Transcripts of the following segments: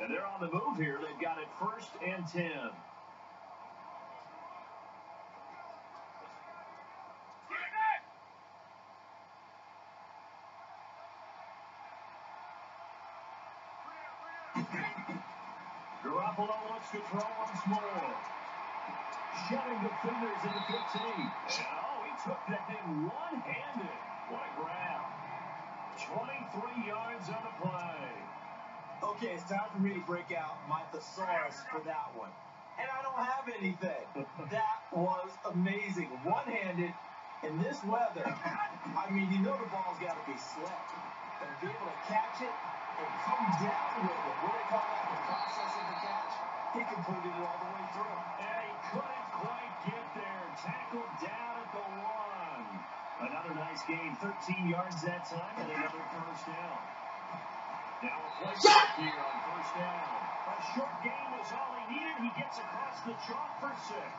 And they're on the move here. They've got it first and 10. Garoppolo looks to throw once more. Shoving defenders into 15. oh, he took that in one-handed. What a grab. 23 yards on the play. Okay, it's time for me to break out my thesaurus for that one. And I don't have anything. that was amazing. One-handed in this weather. I mean, you know the ball's got to be slick. To be able to catch it and come down with it, what do they call that? The process of the catch? He completed it all the way through. And he couldn't quite get there. Tackled down at the one. Another nice gain. 13 yards that time and another first down. Now a play here on first down. A short game was all he needed. He gets across the chalk for six.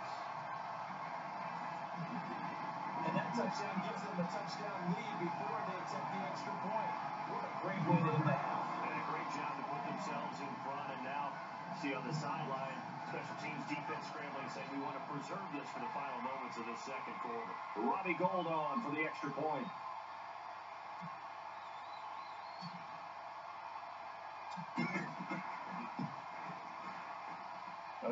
And that touchdown gives them a touchdown lead before they attempt the extra point. What a great way to end the half. And a great job to put themselves in front. And now, see on the sideline, special teams defense scrambling, saying we want to preserve this for the final moments of this second quarter. Robbie Gould on for the extra point. A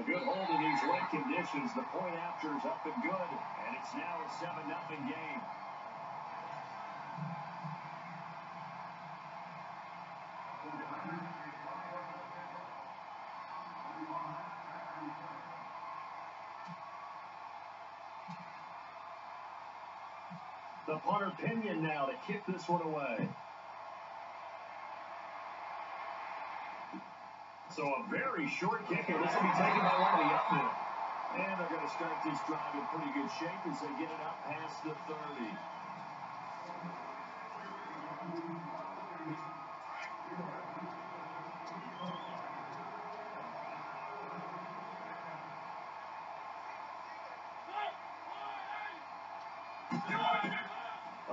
good hold in these wet conditions. The point after is up and good, and it's now a 7 0 game. The punter Pinion now to kick this one away. So a very short kick, and this will be taken by one of the up men. And they're going to start this drive in pretty good shape as they get it up past the 30.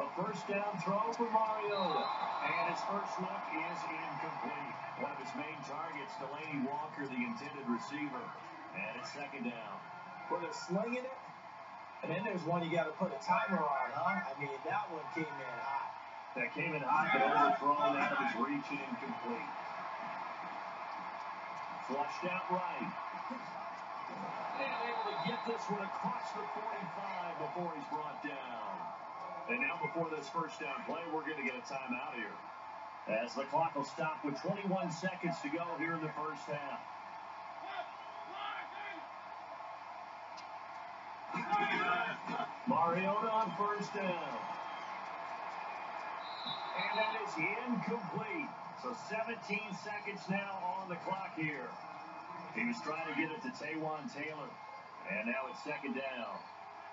A first down throw for Mariota. And his first look is incomplete. One of his main targets, Delanie Walker, the intended receiver. And it's second down. Well, they're slinging it. And then there's one you got to put a timer on, huh? I mean, that one came in hot. That came in hot, but overthrown out of his reach and incomplete. Flushed out right. And able to get this one across the 45 before he's brought down. And now before this first down play, we're going to get a timeout here. As the clock will stop with 21 seconds to go here in the first half. Mariota on first down. And that is incomplete. So 17 seconds now on the clock here. He was trying to get it to Taywan Taylor. And now it's second down.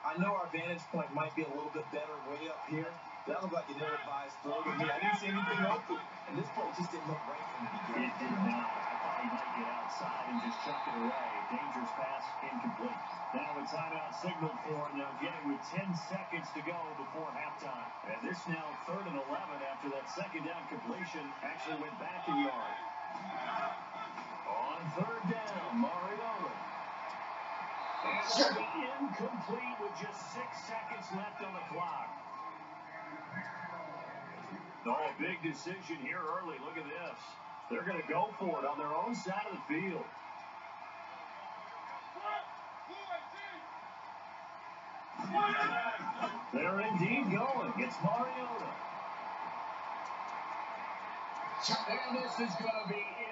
I know our vantage point might be a little bit better way up here. That looked like an ill-advised throw to me. I didn't see anything open. And this play just didn't look right from the beginning. It did not. I thought he might get outside and just chuck it away. Dangerous pass, incomplete. Now a timeout signaled for, now getting with 10 seconds to go before halftime. And this now third and 11 after that second down completion actually went back a yard. On third down, it'll be incomplete with just six seconds left on the clock. Oh, a big decision here early. Look at this. They're going to go for it on their own side of the field. They're indeed going. It's Mariota. And this is going to be.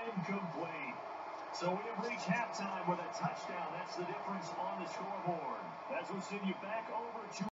So we have reached halftime with a touchdown. That's the difference on the scoreboard. That's we'll send you back over to